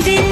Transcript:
दिल